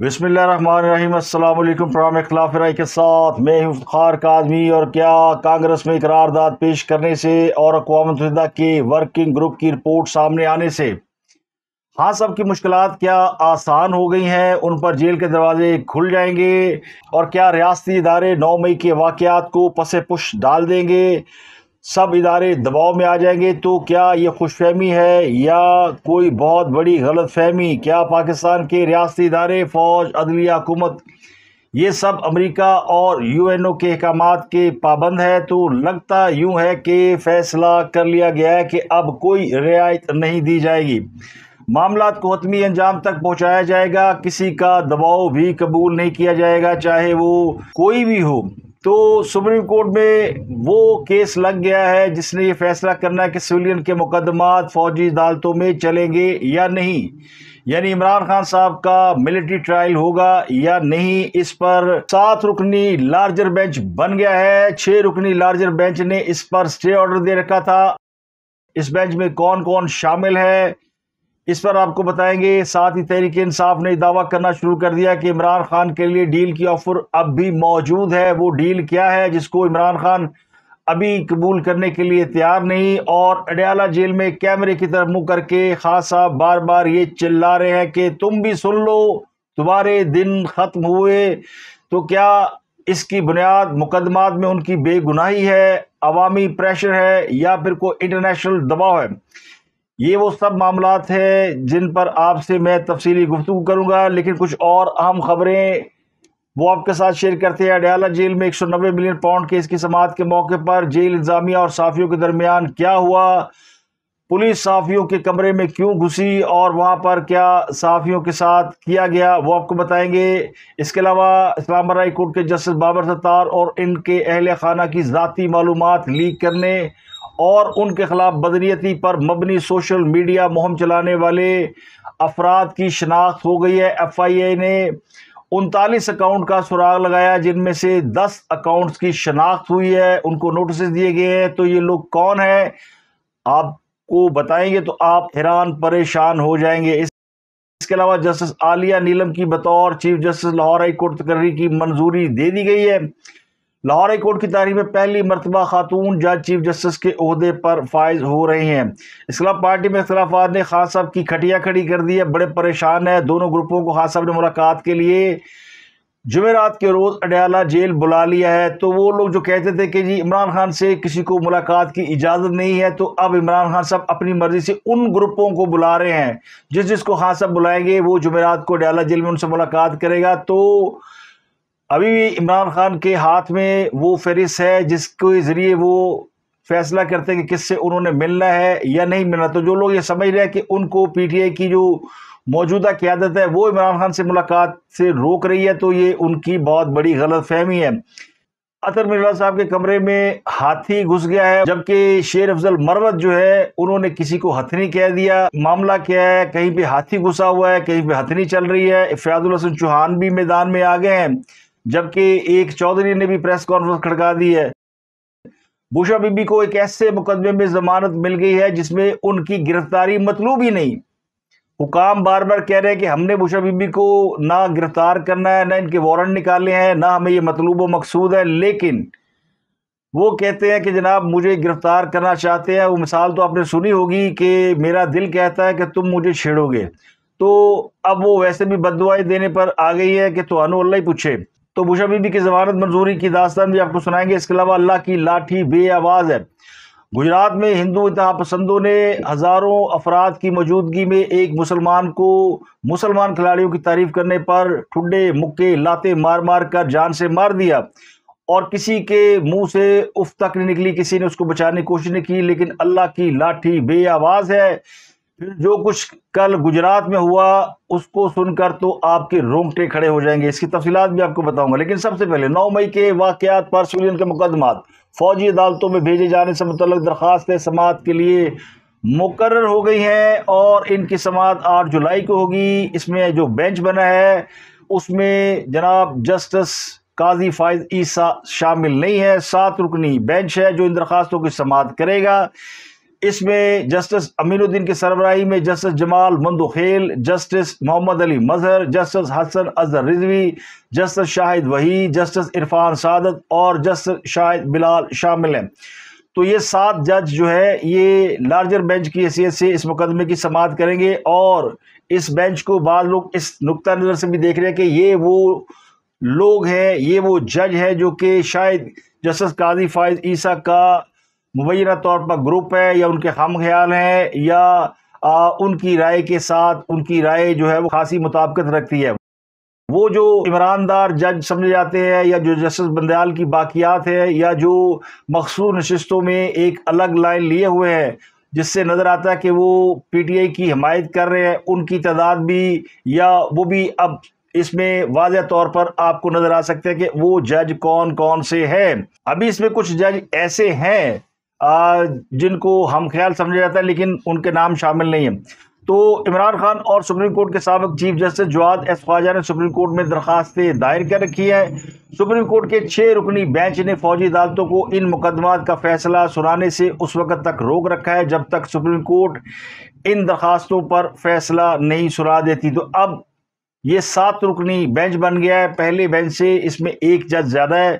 بسم اللہ الرحمن الرحیم، السلام علیکم۔ پروگرام اختلاف رائے کے ساتھ میں ہوں افتخار کاظمی اور کیا کانگریس میں قرارداد پیش کرنے سے اور اقوام متحدہ کے ورکنگ گروپ کی رپورٹ سامنے آنے سے۔ ہاں سب کی مشکلات کیا آسان ہو گئی ہیں، ان پر جیل کے دروازے کھل جائیں گے اور کیا ریاستی ادارے نو مئی کے واقعات کو پس پش ڈال دیں گے۔ سب ادارے دباؤ میں آ جائیں گے تو کیا یہ خوش فہمی ہے یا کوئی بہت بڑی غلط فہمی؟ کیا پاکستان کے ریاستی ادارے، فوج، عدلیہ، حکومت، یہ سب امریکہ اور یو این او کے احکامات کے پابند ہے تو لگتا یوں ہے کہ فیصلہ کر لیا گیا ہے کہ اب کوئی رعایت نہیں دی جائے گی۔ معاملات کو حتمی انجام تک پہنچایا جائے گا، کسی کا دباؤ بھی قبول نہیں کیا جائے گا، چاہے وہ کوئی بھی ہو۔ تو سپریم کورٹ میں وہ کیس لگ گیا ہے جس نے یہ فیصلہ کرنا ہے کہ سویلین کے مقدمات فوجی عدالتوں میں چلیں گے یا نہیں۔ یعنی عمران خان صاحب کا ملٹری ٹرائل ہوگا یا نہیں، اس پر سات رکنی لارجر بینچ بن گیا ہے۔ چھ رکنی لارجر بینچ نے اس پر سٹے آرڈر دے رکھا تھا۔ اس بینچ میں کون کون شامل ہے؟ اس پر آپ کو بتائیں گے، ساتھ ہی تحریک انصاف نے دعویٰ کرنا شروع کر دیا کہ عمران خان کے لیے ڈیل کی آفر اب بھی موجود ہے۔ وہ ڈیل کیا ہے جس کو عمران خان ابھی قبول کرنے کے لیے تیار نہیں اور اڈیالہ جیل میں کیمرے کی طرف منہ کر کے خاص صاحب بار بار یہ چلا رہے ہیں کہ تم بھی سن لو، تمہارے دن ختم ہوئے۔ تو کیا اس کی بنیاد مقدمات میں ان کی بے گناہی ہے، عوامی پریشر ہے یا پھر کوئی انٹرنیشنل دباؤ ہے؟ یہ وہ سب معاملات ہیں جن پر آپ سے میں تفصیلی گفتگو کروں گا، لیکن کچھ اور اہم خبریں وہ آپ کے ساتھ شیئر کرتے ہیں۔ اڈیالہ جیل میں ایک سو نوے ملین پاؤنڈ کیس کی سماعت کے موقع پر جیل انتظامیہ اور صحافیوں کے درمیان کیا ہوا؟ پولیس صحافیوں کے کمرے میں کیوں گھسی اور وہاں پر کیا صحافیوں کے ساتھ کیا گیا وہ آپ کو بتائیں گے۔ اس کے علاوہ اسلام آباد کورٹ کے جسٹس بابر ستار اور ان کے اہل خانہ کی ذاتی معلومات لیک کرنے اور ان کے خلاف بدنیتی پر مبنی سوشل میڈیا مہم چلانے والے افراد کی شناخت ہو گئی ہے۔ ایف آئی اے نے انتالیس اکاؤنٹ کا سراغ لگایا، جن میں سے دس اکاؤنٹس کی شناخت ہوئی ہے۔ ان کو نوٹسز دیے گئے ہیں۔ تو یہ لوگ کون ہیں؟ آپ کو بتائیں گے تو آپ حیران پریشان ہو جائیں گے۔ اس کے علاوہ جسٹس عالیہ نیلم کی بطور chief justice Lahore high court تقرری کی منظوری دے دی گئی ہے۔ لاہور ہائی کورٹ کی تاریخ میں پہلی مرتبہ خاتون جج چیف جسٹس کے عہدے پر فائز ہو رہے ہیں۔ اس خلاف پارٹی میں اختلافات نے خان صاحب کی کھٹیا کھڑی کر دی ہے۔ بڑے پریشان ہیں۔ دونوں گروپوں کو خان صاحب نے ملاقات کے لیے جمعرات کے روز اڈیالہ جیل بلا لیا ہے۔ تو وہ لوگ جو کہتے تھے کہ جی عمران خان سے کسی کو ملاقات کی اجازت نہیں ہے، تو اب عمران خان صاحب اپنی مرضی سے ان گروپوں کو بلا رہے ہیں۔ جس جس کو خان صاحب بلائیں گے، وہ جمعرات کو اڈیالہ جیل میں ان سے ملاقات کرے گا۔ تو ابھی بھی عمران خان کے ہاتھ میں وہ فہرست ہے جس کے ذریعے وہ فیصلہ کرتے ہیں کہ کس سے انہوں نے ملنا ہے یا نہیں ملنا۔ تو جو لوگ یہ سمجھ رہے ہیں کہ ان کو پی ٹی آئی کی جو موجودہ قیادت ہے، وہ عمران خان سے ملاقات سے روک رہی ہے تو یہ ان کی بہت بڑی غلط فہمی ہے۔ اطر مرلا صاحب کے کمرے میں ہاتھی گھس گیا ہے، جبکہ شیر افضل مروت جو ہے، انہوں نے کسی کو ہتھنی کہہ دیا۔ معاملہ کیا ہے؟ کہیں پہ ہاتھی گھسا ہوا ہے، کہیں پہ ہتھنی چل رہی ہے۔ فیاض الحسن چوہان بھی میدان میں آ گئے ہیں۔ جبکہ ایک چودھری نے بھی پریس کانفرنس کھڑکا دی ہے۔ بوشا بی بی کو ایک ایسے مقدمے میں ضمانت مل گئی ہے جس میں ان کی گرفتاری مطلوب ہی نہیں۔ حکام بار بار کہہ رہے ہیں کہ ہم نے بوشا بی بی کو نہ گرفتار کرنا ہے، نہ ان کے وارنٹ نکالے ہیں، نہ ہمیں یہ مطلوب و مقصود ہے۔ لیکن وہ کہتے ہیں کہ جناب مجھے گرفتار کرنا چاہتے ہیں۔ وہ مثال تو آپ نے سنی ہوگی کہ میرا دل کہتا ہے کہ تم مجھے چھیڑو گے۔ تو اب وہ ویسے بھی بدوائے دینے پر آ گئی ہے کہ تو انو اللہ ہی پوچھے۔ تو بوشا بی بی کی ضمانت منظوری کی داستان بھی آپ کو سنائیں گے۔ اس کے علاوہ اللہ کی لاٹھی بے آواز ہے۔ گجرات میں ہندو انتہا پسندوں نے ہزاروں افراد کی موجودگی میں ایک مسلمان کو مسلمان کھلاڑیوں کی تعریف کرنے پر ٹھڈے مکے لاتے مار مار کر جان سے مار دیا۔ اور کسی کے منہ سے اف تک نہیں نکلی، کسی نے اس کو بچانے کی کوشش نہیں کی، لیکن اللہ کی لاٹھی بے آواز ہے۔ پھر جو کچھ کل گجرات میں ہوا، اس کو سن کر تو آپ کے رونگٹے کھڑے ہو جائیں گے۔ اس کی تفصیلات بھی آپ کو بتاؤں گا۔ لیکن سب سے پہلے، نو مئی کے واقعات پر سولین کے مقدمات۔ فوجی عدالتوں میں بھیجے جانے سے متعلق درخواست سماعت کے لیے مقرر ہو گئی ہیں اور ان کی سماعت آٹھ جولائی کو ہوگی۔ اس میں جو بینچ بنا ہے، اس میں جناب جسٹس قاضی فائز عیسیٰ شامل نہیں ہے۔ سات رکنی بینچ ہے جو ان درخواستوں کی سماعت کرے گا۔ اس میں جسٹس امین الدین کے سربراہی میں justice Jamal Mandokhail, justice Muhammad Ali Mazhar, justice Hasan Azhar Rizvi, justice Shahid Waheed, justice Irfan Saadat اور جسٹس شاہد بلال شامل ہیں۔ تو یہ سات جج جو ہے یہ لارجر بینچ کی حیثیت سے اس مقدمے کی سماعت کریں گے اور اس بینچ کو بعض لوگ اس نقطہ نظر سے بھی دیکھ رہے ہیں کہ یہ وہ لوگ ہیں، یہ وہ جج ہے جو کہ شاید جسٹس قاضی فائز عیسیٰ کا مبینہ طور پر گروپ ہے یا ان کے ہم خیال ہیں یا ان کی رائے کے ساتھ ان کی رائے جو ہے وہ خاصی مطابقت رکھتی ہے۔ وہ جو عمران دار جج سمجھے جاتے ہیں یا جو جسٹس بندیال کی باقیات ہے یا جو مخصوص نشستوں میں ایک الگ لائن لیے ہوئے ہیں، جس سے نظر آتا ہے کہ وہ پی ٹی آئی کی حمایت کر رہے ہیں، ان کی تعداد بھی یا وہ بھی اب اس میں واضح طور پر آپ کو نظر آ سکتے ہیں کہ وہ جج کون کون سے ہیں۔ ابھی اس میں کچھ جج ایسے ہیں جن کو ہم خیال سمجھا جاتا ہے لیکن ان کے نام شامل نہیں ہیں۔ تو عمران خان اور سپریم کورٹ کے سابق chief justice Jawwad S Khawaja نے سپریم کورٹ میں درخواستیں دائر کر رکھی ہے سپریم کورٹ کے چھ رکنی بینچ نے فوجی عدالتوں کو ان مقدمات کا فیصلہ سنانے سے اس وقت تک روک رکھا ہے جب تک سپریم کورٹ ان درخواستوں پر فیصلہ نہیں سنا دیتی۔ تو اب یہ سات رکنی بینچ بن گیا ہے۔ پہلے بینچ سے اس میں ایک جج زیادہ ہے۔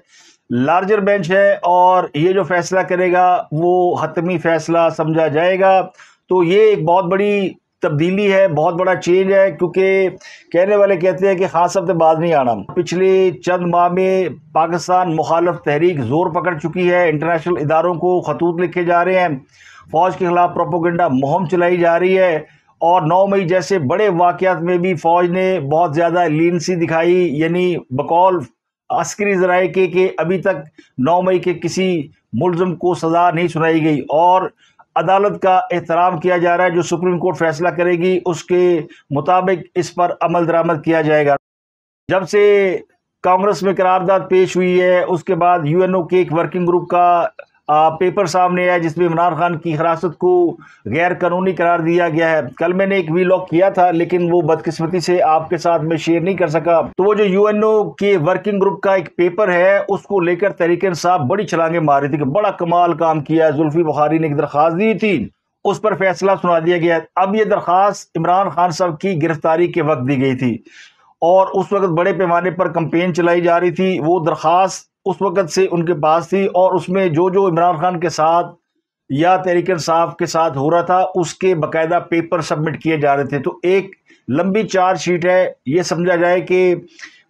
لارجر بینچ ہے اور یہ جو فیصلہ کرے گا وہ حتمی فیصلہ سمجھا جائے گا۔ تو یہ ایک بہت بڑی تبدیلی ہے، بہت بڑا چینج ہے، کیونکہ کہنے والے کہتے ہیں کہ خاص سے باز نہیں آنا۔ پچھلے چند ماہ میں پاکستان مخالف تحریک زور پکڑ چکی ہے انٹرنیشنل اداروں کو خطوط لکھے جا رہے ہیں۔ فوج کے خلاف پروپوگنڈا مہم چلائی جا رہی ہے اور نو مئی جیسے بڑے واقعات میں بھی فوج نے بہت زیادہ لینسی دکھائی یعنی بقول عسکری ذرائع کے کہ ابھی تک نو مئی کے کسی ملزم کو سزا نہیں سنائی گئی اور عدالت کا احترام کیا جا رہا ہے جو سپریم کورٹ فیصلہ کرے گی، اس کے مطابق اس پر عمل درآمد کیا جائے گا۔ جب سے کانگریس میں قرارداد پیش ہوئی ہے، اس کے بعد یو این او کے ایک ورکنگ گروپ کا پیپر سامنے ہے، جس میں عمران خان کی حراست کو غیر قانونی قرار دیا گیا ہے۔ کل میں نے ایک وی لاک کیا تھا، لیکن وہ بدقسمتی سے آپ کے ساتھ میں شیئر نہیں کر سکا۔ تو وہ جو یو این او کے ورکنگ گروپ کا ایک پیپر ہے، اس کو لے کر تحریک انصاف بڑی چھلانگیں مار رہی تھی کہ بڑا کمال کام کیا۔ ہے زلفی بخاری نے ایک درخواست دی تھی، اس پر فیصلہ سنا دیا گیا۔ اب یہ درخواست عمران خان صاحب کی گرفتاری کے وقت دی گئی تھی۔ اور اس وقت بڑے پیمانے پر کمپین چلائی جا رہی تھی۔ وہ درخواست اس وقت سے ان کے پاس تھی اور اس میں جو جو عمران خان کے ساتھ یا تحریک انصاف کے ساتھ ہو رہا تھا، اس کے باقاعدہ پیپر سبمٹ کیے جا رہے تھے۔ تو ایک لمبی چارج شیٹ ہے، یہ سمجھا جائے کہ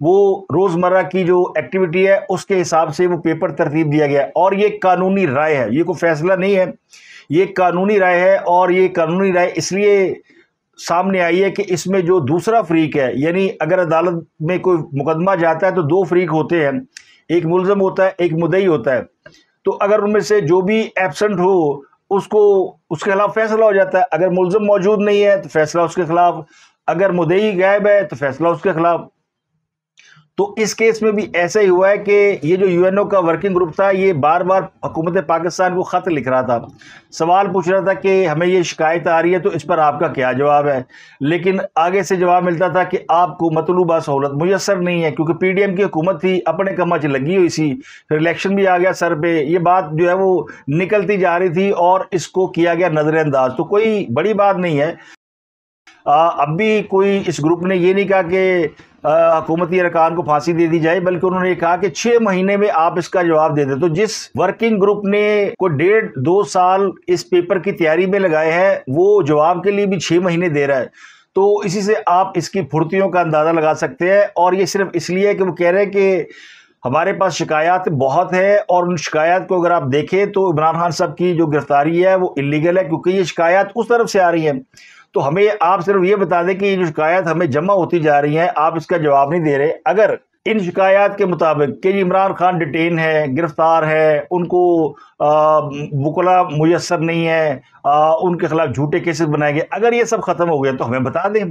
وہ روزمرہ کی جو ایکٹیویٹی ہے، اس کے حساب سے وہ پیپر ترتیب دیا گیا۔ اور یہ قانونی رائے ہے، یہ کوئی فیصلہ نہیں ہے۔ یہ قانونی رائے ہے اور یہ قانونی رائے اس لیے سامنے آئی ہے کہ اس میں جو دوسرا فریق ہے یعنی اگر عدالت میں کوئی مقدمہ جاتا ہے تو دو فریق ہوتے ہیں۔ ایک ملزم ہوتا ہے، ایک مدعی ہوتا ہے۔ تو اگر ان میں سے جو بھی ایبسنٹ ہو، اس کو، اس کے خلاف فیصلہ ہو جاتا ہے۔ اگر ملزم موجود نہیں ہے، تو فیصلہ اس کے خلاف۔ اگر مدعی غائب ہے، تو فیصلہ اس کے خلاف۔ تو اس کیس میں بھی ایسا ہی ہوا ہے کہ یہ جو یو این او کا ورکنگ گروپ تھا، یہ بار بار حکومت پاکستان کو خط لکھ رہا تھا۔ سوال پوچھ رہا تھا کہ ہمیں یہ شکایت آ رہی ہے تو اس پر آپ کا کیا جواب ہے؟ لیکن آگے سے جواب ملتا تھا کہ آپ کو مطلوبہ سہولت میسر نہیں ہے، کیونکہ پی ڈی ایم کی حکومت تھی، اپنے کمچ لگی ہوئی سی پھر الیکشن بھی آ گیا سر پہ۔ یہ بات جو ہے وہ نکلتی جا رہی تھی اور اس کو کیا گیا نظر انداز۔ تو کوئی بڑی بات نہیں ہے۔ اب بھی کوئی اس گروپ نے یہ نہیں کہا کہ حکومتی ارکان کو پھانسی دے دی جائے، بلکہ انہوں نے یہ کہا کہ چھ مہینے میں آپ اس کا جواب دے دیں۔ تو جس ورکنگ گروپ نے کوئی ڈیڑھ، دو سال اس پیپر کی تیاری میں لگائے ہیں، وہ جواب کے لیے بھی چھ مہینے دے رہا ہے۔ تو اسی سے آپ اس کی پھرتیوں کا اندازہ لگا سکتے ہیں۔ اور یہ صرف اس لیے کہ وہ کہہ رہے ہیں کہ ہمارے پاس شکایات بہت ہے اور ان شکایات کو اگر آپ دیکھیں تو عمران خان صاحب کی جو گرفتاری ہے وہ انلیگل ہے، کیونکہ یہ شکایات اس طرف سے آ رہی ہیں۔ تو ہمیں آپ صرف یہ بتا دیں کہ یہ جو شکایات ہمیں جمع ہوتی جا رہی ہیں، آپ اس کا جواب نہیں دے رہے۔ اگر ان شکایات کے مطابق کہ جی عمران خان ڈیٹین ہے گرفتار ہے ان کو بکلا میسر نہیں ہے ان کے خلاف جھوٹے کیسز بنائے گئے، اگر یہ سب ختم ہو گیا تو ہمیں بتا دیں۔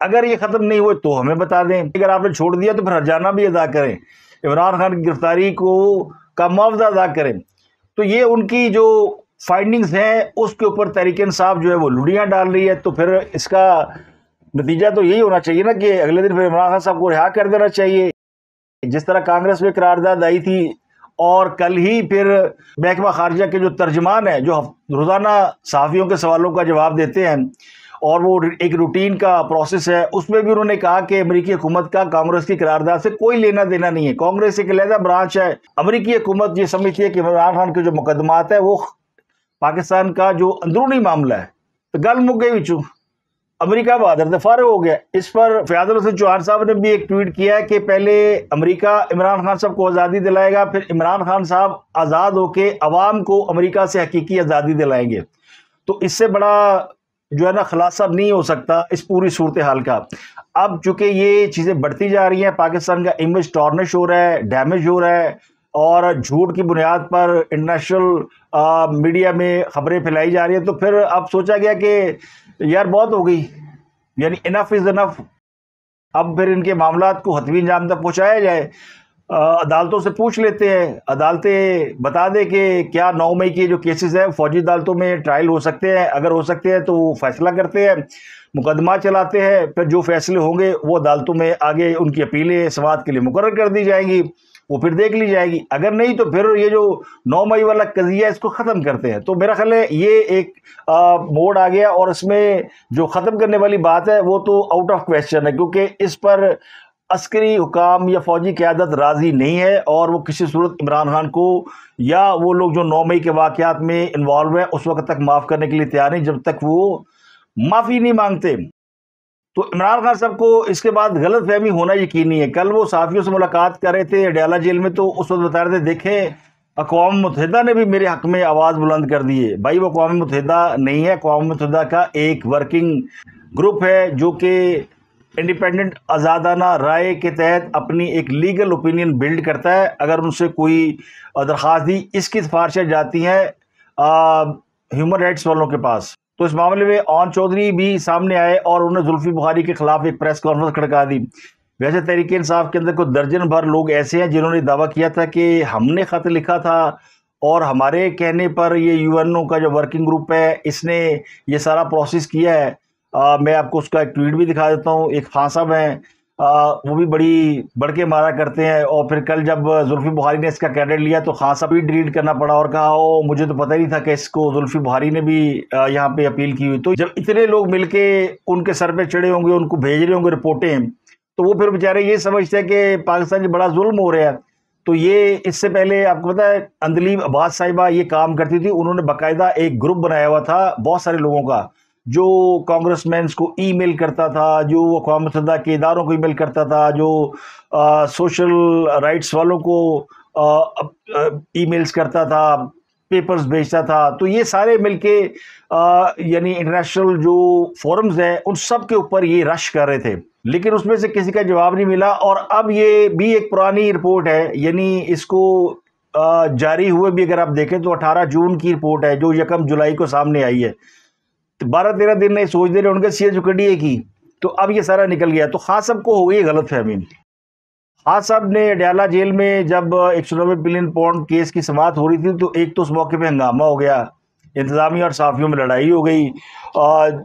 اگر یہ ختم نہیں ہوئے تو ہمیں بتا دیں۔ اگر آپ نے چھوڑ دیا تو پھر ہرجانہ بھی ادا کریں۔ عمران خان کی گرفتاری کو کا معاوضہ ادا کریں۔ تو یہ ان کی جو فائنڈنگز ہیں، اس کے اوپر تحریک انصاف جو ہے وہ لڑیاں ڈال رہی ہے۔ تو پھر اس کا نتیجہ تو یہی ہونا چاہیے نا کہ اگلے دن پھر عمران خان صاحب کو رہا کر دینا چاہیے۔ جس طرح کانگریس میں قرارداد آئی تھی اور کل ہی پھر محکمہ خارجہ کے جو ترجمان ہیں، جو روزانہ صحافیوں کے سوالوں کا جواب دیتے ہیں اور وہ ایک روٹین کا پروسیس ہے، اس میں بھی انہوں نے کہا کہ امریکی حکومت کا کانگریس کی قرارداد سے کوئی لینا دینا نہیں ہے۔ کانگریس ایک علیحدہ برانچ ہے۔ امریکی حکومت یہ سمجھتی ہے کہ عمران خان کے جو مقدمات ہے وہ پاکستان کا جو اندرونی معاملہ ہے، تو گل مک گئی بچوں امریکہ بہادر سے فارغ ہو گیا۔ اس پر فیاض الحسن چوہان صاحب نے بھی ایک ٹویٹ کیا ہے کہ پہلے امریکہ عمران خان صاحب کو آزادی دلائے گا، پھر عمران خان صاحب آزاد ہو کے عوام کو امریکہ سے حقیقی آزادی دلائیں گے۔ تو اس سے بڑا جو ہے نا خلاصہ نہیں ہو سکتا اس پوری صورتحال کا۔ اب چونکہ یہ چیزیں بڑھتی جا رہی ہیں، پاکستان کا امیج ٹارنش ہو رہا ہے، ڈیمیج ہو رہا ہے اور جھوٹ کی بنیاد پر انٹرنیشنل میڈیا میں خبریں پھیلائی جا رہی ہیں، تو پھر اب سوچا گیا کہ یار بہت ہو گئی یعنی انف از انف اب پھر ان کے معاملات کو حتوی انجام تک پہنچایا جائے۔ عدالتوں سے پوچھ لیتے ہیں، عدالتیں بتا دے کہ کیا نو مئی کے جو کیسز ہیں، فوجی عدالتوں میں ٹرائل ہو سکتے ہیں۔ اگر ہو سکتے ہیں تو وہ فیصلہ کرتے ہیں، مقدمہ چلاتے ہیں۔ پھر جو فیصلے ہوں گے، وہ عدالتوں میں آگے ان کی اپیلیں سماعت کے لیے مقرر کر دی جائیں گی۔ وہ پھر دیکھ لی جائے گی۔ اگر نہیں تو پھر یہ جو نو مئی والا قضیہ اس کو ختم کرتے ہیں۔ تو میرا خیال ہے یہ ایک موڈ آ گیا اور اس میں جو ختم کرنے والی بات ہے، وہ تو آؤٹ آف کویشچن ہے۔ کیونکہ اس پر عسکری حکام یا فوجی قیادت راضی نہیں ہے اور وہ کسی صورت عمران خان کو یا وہ لوگ جو نو مئی کے واقعات میں انوالو ہیں، اس وقت تک معاف کرنے کے لیے تیار نہیں، جب تک وہ معافی نہیں مانگتے۔ تو عمران خان صاحب کو اس کے بعد غلط فہمی ہونا یقینی ہے۔ کل وہ صحافیوں سے ملاقات کر رہے تھے ڈیالہ جیل میں، تو اس وقت بتا رہے تھے، دیکھیں، اقوام متحدہ نے بھی میرے حق میں آواز بلند کر دی ہے۔ بھائی، وہ اقوام متحدہ نہیں ہے۔ اقوام متحدہ کا ایک ورکنگ گروپ ہے جو کہ انڈیپینڈنٹ آزادانہ رائے کے تحت اپنی ایک لیگل اوپینین بلڈ کرتا ہے۔ اگر ان سے کوئی درخواست دی، اس کی سفارشیں جاتی ہیں ہیومن رائٹس والوں کے پاس۔ تو اس معاملے میں آن چودھری بھی سامنے آئے اور انہوں نے زلفی بخاری کے خلاف ایک پریس کانفرنس کھڑکا دی۔ ویسے تحریک انصاف کے اندر کوئی درجن بھر لوگ ایسے ہیں جنہوں نے دعویٰ کیا تھا کہ ہم نے خط لکھا تھا اور ہمارے کہنے پر یہ یو این او کا جو ورکنگ گروپ ہے، اس نے یہ سارا پروسیس کیا ہے۔ میں آپ کو اس کا ایک ٹویٹ بھی دکھا دیتا ہوں۔ ایک خان صاحب ہیں۔ وہ بھی بڑی بڑھ کے مارا کرتے ہیں اور پھر کل جب زلفی بہاری نے اس کا کیڈٹ لیا تو خان صاحب بھی ڈیلیٹ کرنا پڑا اور کہا، او، مجھے تو پتہ ہی نہیں تھا کہ اس کو زلفی بہاری نے بھی یہاں پہ اپیل کی ہوئی۔ تو جب اتنے لوگ مل کے ان کے سر پہ چڑھے ہوں گے، ان کو بھیج رہے ہوں گے رپورٹیں، تو وہ پھر بیچارے یہ سمجھتے ہیں کہ پاکستان سے بڑا ظلم ہو رہا ہے۔ تو یہ اس سے پہلے آپ کو پتا ہے، اندلیب عباس صاحبہ یہ کام کرتی تھی۔ انہوں نے باقاعدہ ایک گروپ بنایا ہوا تھا بہت سارے لوگوں کا۔ جو کانگریس مینس کو ای میل کرتا تھا، جو اقوام متحدہ کے اداروں کو ای میل کرتا تھا، جو سوشل رائٹس والوں کو ای میلز کرتا تھا پیپرز بھیجتا تھا، تو یہ سارے مل کے یعنی انٹرنیشنل جو فورمز ہیں، ان سب کے اوپر یہ رش کر رہے تھے۔ لیکن اس میں سے کسی کا جواب نہیں ملا، اور اب یہ بھی ایک پرانی رپورٹ ہے یعنی اس کو جاری ہوئے بھی اگر آپ دیکھیں تو اٹھارہ جون کی رپورٹ ہے، جو یکم جولائی کو سامنے آئی ہے۔ تو بارہ تیرہ دن نہیں سوچ دے رہے ان کے سی ایچ کڈی کی۔ تو اب یہ سارا نکل گیا۔ تو خاص صاحب کو ہو گئی غلط فہمی۔ خاص صاحب نے ڈیالہ جیل میں جب ایک سو نوے بلین پاؤنڈ کیس کی سماعت ہو رہی تھی، تو ایک تو اس موقع پہ ہنگامہ ہو گیا۔ انتظامیہ اور صحافیوں میں لڑائی ہو گئی۔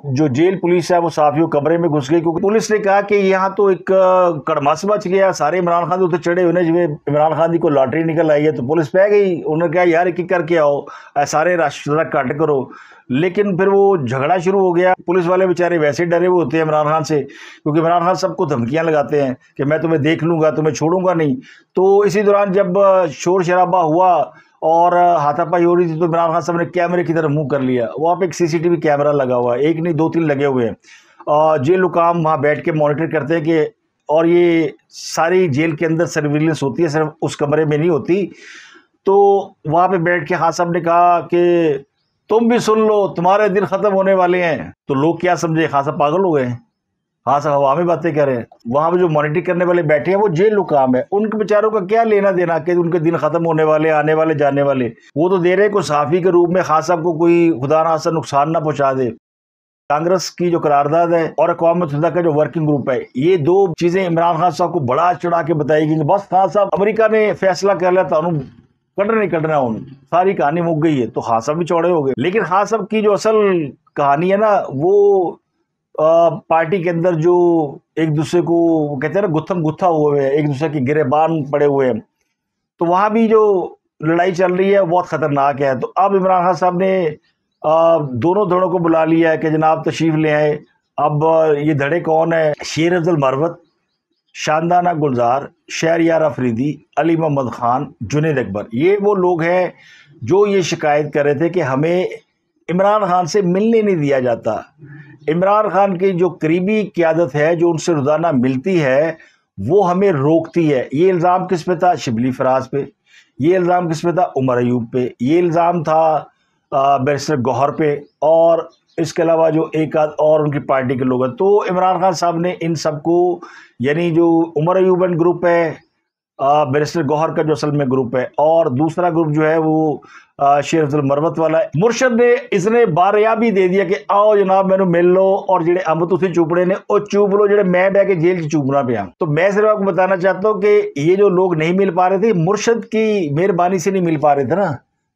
جو جیل پولیس ہے، وہ صحافیوں کمرے میں گھس گئی۔ کیونکہ پولیس نے کہا کہ یہاں تو ایک کڑمس بچ گیا سارے عمران خان تو چڑھے ہوئے جو عمران خان دی کو لاٹری نکل آئی ہے تو پولیس پہ گئی۔ انہوں نے کہا، یار ایک کر کے آؤ؟ سارے رش ذرا کٹ کرو۔ لیکن پھر وہ جھگڑا شروع ہو گیا۔ پولیس والے بیچارے ویسے ڈرے ہوئے ہوتے ہیں عمران خان سے، کیونکہ عمران خان سب کو دھمکیاں لگاتے ہیں کہ میں تمہیں دیکھ لوں گا، تمہیں چھوڑوں گا نہیں۔ تو اسی دوران جب شور شرابہ ہوا اور ہاتھا پائی ہو رہی تھی، تو عمران خان صاحب نے کیمرے کی طرف منہ کر لیا۔ وہاں پہ ایک سی سی ٹی وی کیمرہ لگا ہوا ہے ایک نہیں، دو تین لگے ہوئے ہیں۔ جیل حکام وہاں بیٹھ کے مانیٹر کرتے ہیں کہ، اور یہ ساری جیل کے اندر سرویلنس ہوتی ہے، صرف اس کمرے میں نہیں ہوتی۔ تو وہاں پہ بیٹھ کے خان صاحب نے کہا کہ تم بھی سن لو، تمہارے دن ختم ہونے والے ہیں۔ تو لوگ کیا سمجھے؟ خان صاحب پاگل ہو گئے ہیں۔ ہاں ہوا میں باتیں کر رہے ہیں۔ وہاں پہ جو مانیٹر کرنے والے بیٹھے ہیں، وہ جیل حکام ہے۔ ان کے بیچاروں کا کیا لینا دینا کہ ان کے دن ختم ہونے والے، آنے والے، جانے والے؟ وہ تو دے رہے کوئی صحافی کے روپ میں خاص صاحب کو کوئی خدا نہ نقصان نہ پہنچا دے۔ کانگریس کی جو قرارداد ہے اور اقوام متحدہ کا جو ورکنگ گروپ ہے، یہ دو چیزیں عمران خان صاحب کو بڑا چڑھا کے بتائی گئی بس خان صاحب امریکہ نے فیصلہ کر لیا تھا انہوں کٹنا نہیں ان، ساری کہانی مک گئی ہے، تو خان صاحب بھی چوڑے ہو گئے۔ لیکن ہاں، خان صاحب کی جو اصل کہانی ہے نا، وہ پارٹی کے اندر جو ایک دوسرے کو کہتے ہیں نا، گتھم گتھا ہوئے ہوئے، ایک دوسرے کے گرے بان پڑے ہوئے ہیں۔ تو وہاں بھی جو لڑائی چل رہی ہے بہت خطرناک ہے۔ تو اب عمران خان صاحب نے دونوں دھڑوں کو بلا لیا ہے کہ جناب تشریف لے آئے۔ اب یہ دھڑے کون ہیں؟ شیر افضل مروت۔ شاندانہ گلزار شہریار افریدی، علی محمد خان، جنید اکبر۔ یہ وہ لوگ ہیں جو یہ شکایت کر رہے تھے کہ ہمیں عمران خان سے ملنے نہیں دیا جاتا۔ عمران خان کی جو قریبی قیادت ہے، جو ان سے روزانہ ملتی ہے، وہ ہمیں روکتی ہے۔ یہ الزام کس پہ تھا؟ شبلی فراز پہ۔ یہ الزام کس پہ تھا؟ عمر ایوب پہ۔ یہ الزام تھا بیرسٹر گوہر پہ۔ اور اس کے علاوہ جو ایک آدھ اور ان کی پارٹی کے لوگ ہیں۔ تو عمران خان صاحب نے ان سب کو یعنی جو عمر ایوبن گروپ ہے بیرسٹر گوہر کا جو اصل میں گروپ ہے، اور دوسرا گروپ جو ہے وہ شیر افضل مروت والا ہے۔ مرشد نے اس نے باریابی دے دیا کہ آؤ جناب میں مل لو، اور جڑے امت اسی چوپڑے نے وہ چوپ لو، جڑے میں بہ کے جیل چوپنا پہ تو میں صرف آپ کو بتانا چاہتا ہوں کہ یہ جو لوگ نہیں مل پا رہے تھے، مرشد کی مہربانی سے نہیں مل پا رہے تھے نا۔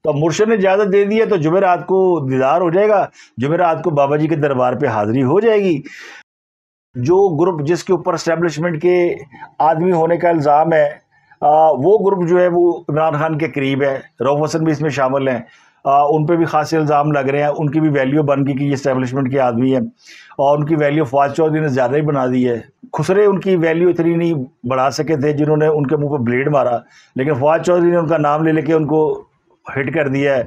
تو مرشد نے اجازت دے دی ہے تو جمعرات کو دیدار ہو جائے گا۔ جمعرات کو بابا جی کے دربار پہ حاضری ہو جائے گی۔ جو گروپ جس کے اوپر اسٹیبلشمنٹ کے آدمی ہونے کا الزام ہے وہ گروپ جو ہے، وہ عمران خان کے قریب ہے۔ روف حسن بھی اس میں شامل ہیں۔ ان پہ بھی خاصے الزام لگ رہے ہیں۔ ان کی بھی ویلیو بن گئی کہ یہ اسٹیبلشمنٹ کے آدمی ہیں۔ اور ان کی ویلیو فواد چودھری نے زیادہ ہی بنا دی ہے۔ خسرے ان کی ویلیو اتنی نہیں بڑھا سکے تھے جنہوں نے ان کے منہ پہ بلیڈ مارا۔ لیکن فواد چودھری نے ان کا نام لے لے کے ان کو ہٹ کر دیا ہے۔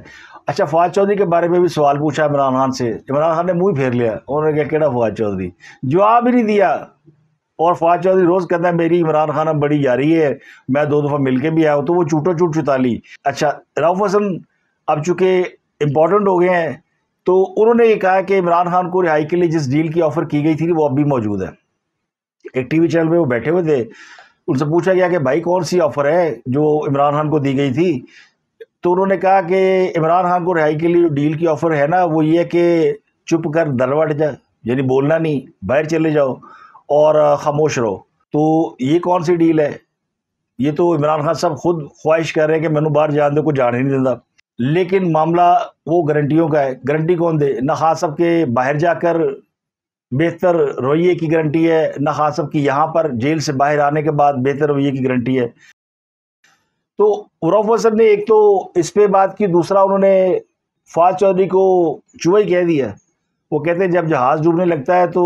اچھا فواد چودھری کے بارے میں بھی سوال پوچھا عمران خان سے عمران خان نے منہ پھیر لیا، انہوں نے کہا کہڑا فواد چودھری؟ جواب ہی نہیں دیا۔ اور فواد چودھری روز کہتا ہے، میری عمران خانہ بڑی یاری ہے، میں دو دفعہ مل کے بھی آیا ہوں، تو وہ چوٹو چوٹ چتا لی۔ اچھا راؤف حسن اب چونکہ امپورٹنٹ ہو گئے ہیں، تو انہوں نے یہ کہا کہ عمران خان کو رہائی کے لیے جس ڈیل کی آفر کی گئی تھی، وہ اب بھی موجود ہے۔ ایک ٹی وی چینل پہ وہ بیٹھے ہوئے تھے، ان سے پوچھا گیا کہ بھائی، کون سی آفر ہے جو عمران خان کو دی گئی تھی؟ تو انہوں نے کہا کہ عمران خان کو رہائی کے لیے جو ڈیل کی آفر ہے نا، وہ یہ کہ چپ کر دروٹ جا یعنی بولنا نہیں، باہر چلے جاؤ اور خاموش رہو۔ تو یہ کون سی ڈیل ہے؟ یہ تو عمران خان صاحب خود خواہش کر رہے ہیں کہ میں نے باہر جان دے کو جان ہی نہیں دینا لیکن معاملہ وہ گارنٹیوں کا ہے۔ گارنٹی کون دے؟ نہ خاص صاحب کے باہر جا کر بہتر رویے کی گارنٹی ہے، نہ خاص صاحب کی یہاں پر جیل سے باہر آنے کے بعد بہتر رویے کی گارنٹی ہے۔ تو عروف حسن نے ایک تو اس پہ بات کی، دوسرا انہوں نے فواد چودھری کو چوہے کہہ دیا۔ وہ کہتے ہیں جب جہاز ڈوبنے لگتا ہے تو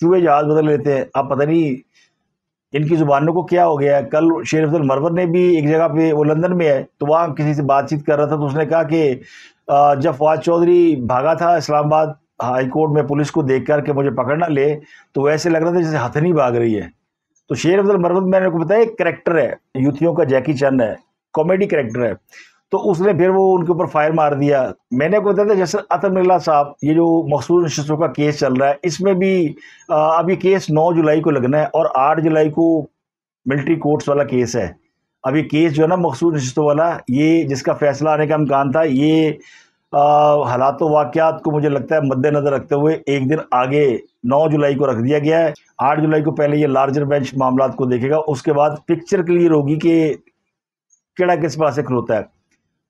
چوہے جہاز بدل لیتے ہیں۔ اب پتہ نہیں ان کی زبانوں کو کیا ہو گیا۔ ہے کل شیر افضل مرور نے بھی ایک جگہ پہ، وہ لندن میں ہے، تو وہاں کسی سے بات چیت کر رہا تھا تو اس نے کہا کہ جب فواد چودھری بھاگا تھا اسلام آباد ہائی کورٹ میں پولیس کو دیکھ کر کے مجھے پکڑنا لے، تو ویسے لگ رہا تھا جیسے ہتھنی بھاگ رہی ہے۔ تو شیر افضل مرود میں نے کو بتایا، ایک کریکٹر ہے، یوتھیوں کا جیکی چند ہے۔ کامیڈی کریکٹر ہے۔ تو اس نے پھر وہ ان کے اوپر فائر مار دیا۔ میں نے کو بتایا جیسے عطم اللہ صاحب، یہ جو مخصوص نشستوں کا کیس چل رہا ہے، اس میں بھی اب یہ کیس نو جولائی کو لگنا ہے اور آٹھ جولائی کو ملٹری کورٹس والا کیس ہے۔ اب یہ کیس جو ہے نا مخصوص نشستوں والا، یہ جس کا فیصلہ آنے کا امکان تھا، یہ حالات و واقعات کو مجھے لگتا ہے مد نظر رکھتے ہوئے ایک دن آگے نو جولائی کو رکھ دیا گیا ہے۔ آٹھ جولائی کو پہلے یہ لارجر بینچ معاملات کو دیکھے گا۔ اس کے بعد پکچر کلیئر ہوگی کہ کیڑا کس پاس سے کھلوتا ہے؟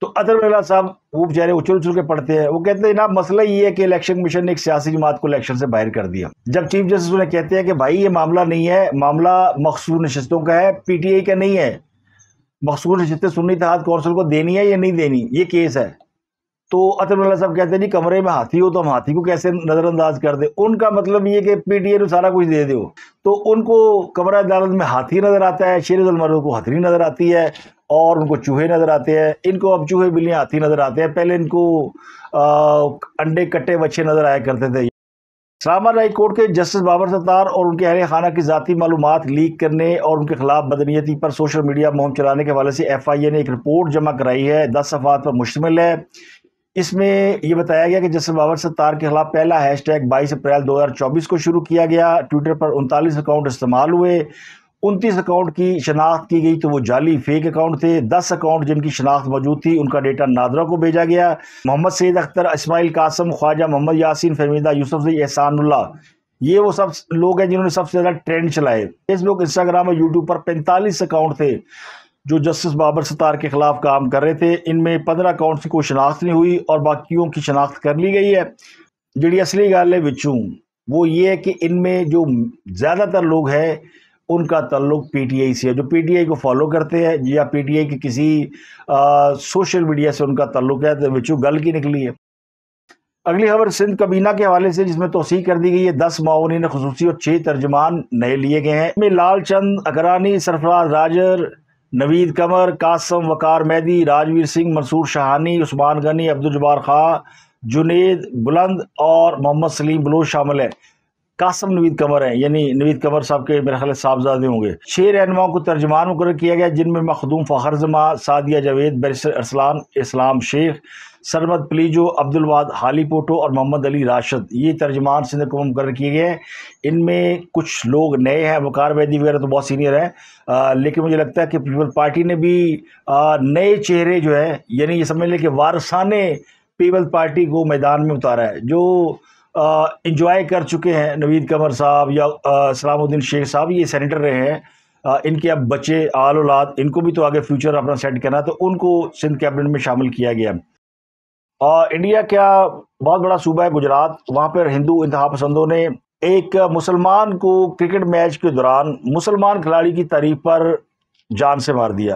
تو ادر اللہ صاحب، وہ بیچارے اچھل اچھل کے پڑھتے ہیں۔ وہ کہتے ہیں نا مسئلہ یہ ہے کہ الیکشن کمیشن نے ایک سیاسی جماعت کو الیکشن سے باہر کر دیا۔ جب چیف جسٹس انہیں کہتے ہیں کہ بھائی، یہ معاملہ نہیں ہے، معاملہ مخصوص نشستوں کا ہے، پی ٹی آئی کا نہیں ہے۔ مخصوص نشستیں سنی اتحاد کونسل کو دینی ہے یا نہیں دینی؟ یہ کیس ہے۔ تو اطر اللہ صاحب کہتے ہیں جی کمرے میں ہاتھی ہو تو ہم ہاتھی کو کیسے نظر انداز کر دیں؟ ان کا مطلب یہ کہ پی ٹی اے سارا کچھ دے دو تو ان کو کمرہ عدالت میں ہاتھی نظر آتا ہے، شیر المرو کو ہتھری نظر آتی ہے۔ اور ان کو چوہے نظر آتے ہیں۔ ان کو اب چوہے بلیاں ہاتھی نظر آتے ہیں۔ پہلے ان کو انڈے کٹے بچے نظر آیا کرتے تھے۔ اسلام آباد ہائی کورٹ کے جسٹس بابر ستار اور ان کے اہل خانہ کی ذاتی معلومات لیک کرنے اور ان کے خلاف بدنیتی پر سوشل میڈیا مہم چلانے کے حوالے سے ایف آئی اے نے ایک رپورٹ جمع کرائی ہے۔ دس صفحات پر مشتمل ہے۔ اس میں یہ بتایا گیا کہ جسٹس بابر ستار کے خلاف پہلا ہیش ٹیگ بائیس اپریل دو ہزار چوبیس کو شروع کیا گیا۔ ٹویٹر پر انتالیس اکاؤنٹ استعمال ہوئے۔ انتیس اکاؤنٹ کی شناخت کی گئی تو وہ جعلی فیک اکاؤنٹ تھے۔ دس اکاؤنٹ جن کی شناخت موجود تھی، ان کا ڈیٹا نادرہ کو بھیجا گیا۔ محمد سید اختر، اسماعیل قاسم، خواجہ محمد یاسین فہمیدہ یوسف احسان اللہ۔ یہ وہ سب لوگ ہیں جنہوں نے سب سے زیادہ ٹرینڈ چلائے۔ فیس بک، انسٹاگرام اور یوٹیوب پر پینتالیس اکاؤنٹ تھے جو جسٹس بابر ستار کے خلاف کام کر رہے تھے۔ ان میں پندرہ اکاؤنٹس کی کوئی شناخت نہیں ہوئی اور باقیوں کی شناخت کر لی گئی ہے۔ جڑی اصلی گل ہے وچوں، وہ یہ ہے کہ ان میں جو زیادہ تر لوگ ہیں ان کا تعلق پی ٹی آئی سے ہے، جو پی ٹی آئی کو فالو کرتے ہیں یا پی ٹی آئی کی کسی سوشل میڈیا سے ان کا تعلق ہے، تو وچو گل کی نکلی ہے۔ اگلی خبر، سندھ کبینہ کے حوالے سے، جس میں توسیع کر دی گئی ہے، دس معاونین خصوصی اور چھ ترجمان نئے لیے گئے ہیں۔ میں لال چند، اکرانی، سرفراز راجر، نوید کمر قاسم وقار میدی راجویر سنگھ، منصور شہانی عثمان غنی، عبدالجبار خواہ جنید بلند اور محمد سلیم بلوچ شامل ہیں۔ قاسم نوید کمر ہیں یعنی نوید کمر صاحب کے میرے خیال صاحبزادے ہوں گے۔ چھ رہنماؤں کو ترجمان مقرر کیا گیا، جن میں مخدوم فخر زما سعدیہ جاوید بیرسٹر ارسلان، اسلام شیخ، سرمد پلیجو، عبدالواد، حالی پوٹو اور محمد علی راشد۔ یہ ترجمان سندھ کو مقرر کیے گئے ہیں۔ ان میں کچھ لوگ نئے ہیں وقار بیدی وغیرہ تو بہت سینئر ہیں لیکن مجھے لگتا ہے کہ پیپل پارٹی نے بھی نئے چہرے جو ہے یعنی یہ سمجھ لیں کہ وارثانے پیپل پارٹی کو میدان میں اتارا ہے، جو انجوائے کر چکے ہیں نوید قمر صاحب یا سلام الدین شیخ صاحب، یہ سینیٹر رہے ہیں۔ ان کے اب بچے، آل اولاد، ان کو بھی تو آگے فیوچر اپنا سیٹ کرنا تو ان کو سندھ کیبنٹ میں شامل کیا گیا۔ اور انڈیا کیا بہت بڑا صوبہ ہے گجرات۔ وہاں پر ہندو انتہا پسندوں نے ایک مسلمان کو کرکٹ میچ کے دوران مسلمان کھلاڑی کی تعریف پر جان سے مار دیا۔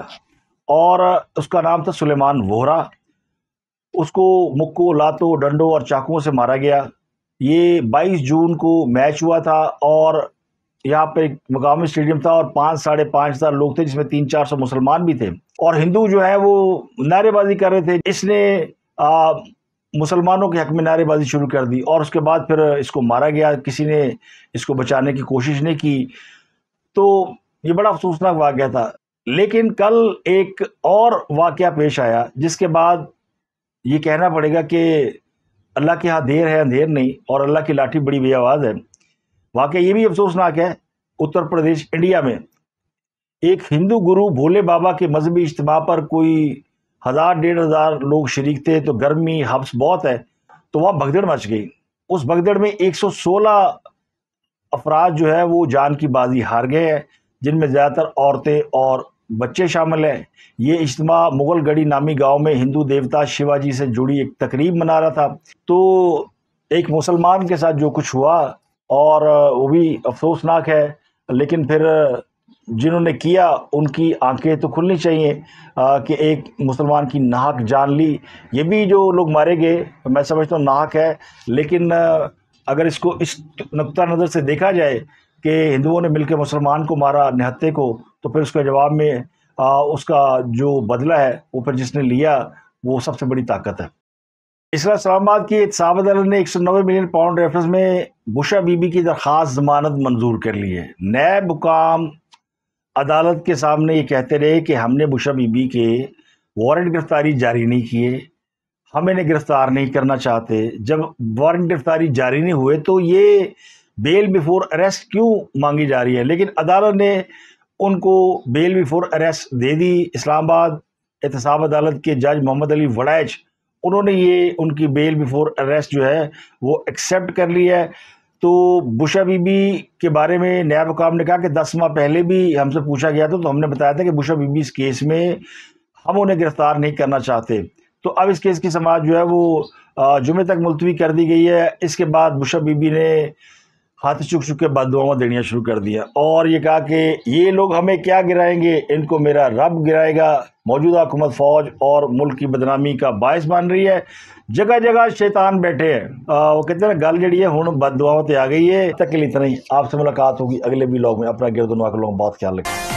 اور اس کا نام تھا سلیمان وہرا اس کو مکو لاتوں ڈنڈوں اور چاقوؤں سے مارا گیا۔ یہ بائیس جون کو میچ ہوا تھا اور یہاں پہ ایک مقامی اسٹیڈیم تھا اور پانچ، ساڑھے پانچ ہزار لوگ تھے، جس میں تین، چار سو مسلمان بھی تھے۔ اور ہندو جو ہیں وہ نعرے بازی کر رہے تھے۔ اس نے مسلمانوں کے حق میں نعرے بازی شروع کر دی اور اس کے بعد پھر اس کو مارا گیا۔ کسی نے اس کو بچانے کی کوشش نہیں کی۔ تو یہ بڑا افسوسناک واقعہ تھا۔ لیکن کل ایک اور واقعہ پیش آیا، جس کے بعد یہ کہنا پڑے گا کہ اللہ کے ہاں دیر ہے، اندھیر نہیں، اور اللہ کی لاٹھی بڑی بے آواز ہے۔ واقعہ یہ بھی افسوسناک ہے، اتر پردیش، انڈیا میں ایک ہندو گرو بھولے بابا کے مذہبی اجتماع پر کوئی ہزار، ڈیڑھ ہزار لوگ شریک تھے تو گرمی، حبس بہت ہے، تو وہاں بھگدڑ مچ گئی۔ اس بھگدڑ میں ایک سو سولہ افراد جو ہے، وہ جان کی بازی ہار گئے ہیں، جن میں زیادہ تر عورتیں اور بچے شامل ہیں۔ یہ اجتماع مغل گڑی نامی گاؤں میں ہندو دیوتا شیوا جی سے جڑی ایک تقریب منا رہا تھا۔ تو ایک مسلمان کے ساتھ جو کچھ ہوا اور وہ بھی افسوسناک ہے، لیکن پھر جنہوں نے کیا، ان کی آنکھیں تو کھلنی چاہیے کہ ایک مسلمان کی ناحق جان لی۔ یہ بھی جو لوگ مارے گئے، میں سمجھتا ہوں ناحق ہے، لیکن اگر اس کو اس نقطہ نظر سے دیکھا جائے کہ ہندوؤں نے مل کے مسلمان کو مارا، نہتے کو، تو پھر اس کے جواب میں اس کا جو بدلہ ہے، وہ پھر جس نے لیا، وہ سب سے بڑی طاقت ہے۔ اس اسلام آباد کی احتساب عدالت نے ایک سو نوے ملین پاؤنڈ ریفرنس میں بشا بی بی کی درخواست ضمانت منظور کر لی ہے۔ نئے مقام عدالت کے سامنے یہ کہتے رہے کہ ہم نے بشا بی بی کے وارنٹ گرفتاری جاری نہیں کیے۔ ہم انہیں گرفتار نہیں کرنا چاہتے۔ جب وارنٹ گرفتاری جاری نہیں ہوئے تو یہ بیل بیفور اریسٹ کیوں مانگی جا رہی ہے؟ لیکن عدالت نے ان کو بیل بیفور اریسٹ دے دی۔ اسلام آباد، احتساب عدالت کے جج محمد علی وڑائچ، انہوں نے یہ ان کی بیل بیفور اریسٹ جو ہے وہ ایکسیپٹ کر لی ہے۔ تو بشا بی بی کے بارے میں نیا مقام نے کہا کہ دس ماہ پہلے بھی ہم سے پوچھا گیا تھا تو ہم نے بتایا تھا کہ بشا بی بی اس کیس میں ہم انہیں گرفتار نہیں کرنا چاہتے۔ تو اب اس کیس کی سماعت جو ہے وہ جمعے تک ملتوی کر دی گئی ہے۔ اس کے بعد بشا بی بی نے ہاتھ چک چک کے بعد دعاؤں دینیا شروع کر دیا۔ اور یہ کہا کہ یہ لوگ ہمیں کیا گرائیں گے؟ ان کو میرا رب گرائے گا۔ موجودہ حکومت فوج اور ملک کی بدنامی کا باعث بن رہی ہے۔ جگہ جگہ شیطان بیٹھے ہیں۔ وہ کہتے ہیں گل جڑی ہے ہوں بد دعا آ گئی ہے۔ تک کے لیے اتنا ہی آپ سے ملاقات ہوگی۔ اگلے بھی لوگ میں اپنا گرد و نواق لوگ بہت خیال رکھیں۔